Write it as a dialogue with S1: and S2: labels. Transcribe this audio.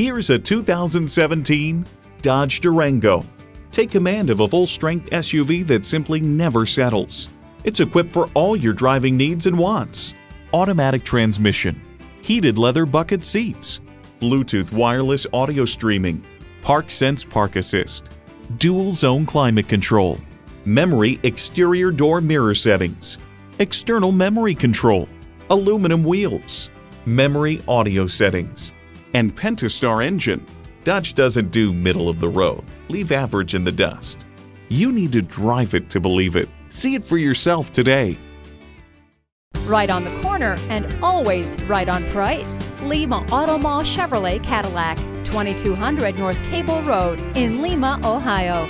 S1: Here's a 2017 Dodge Durango. Take command of a full-strength SUV that simply never settles. It's equipped for all your driving needs and wants. Automatic transmission, heated leather bucket seats, Bluetooth wireless audio streaming, Park Sense Park Assist, dual zone climate control, memory exterior door mirror settings, external memory control, aluminum wheels, memory audio settings, and Pentastar engine. Dodge doesn't do middle of the road, leave average in the dust. You need to drive it to believe it. See it for yourself today.
S2: Right on the corner and always right on price. Lima Auto Mall Chevrolet Cadillac, 2200 North Cable Road in Lima, Ohio.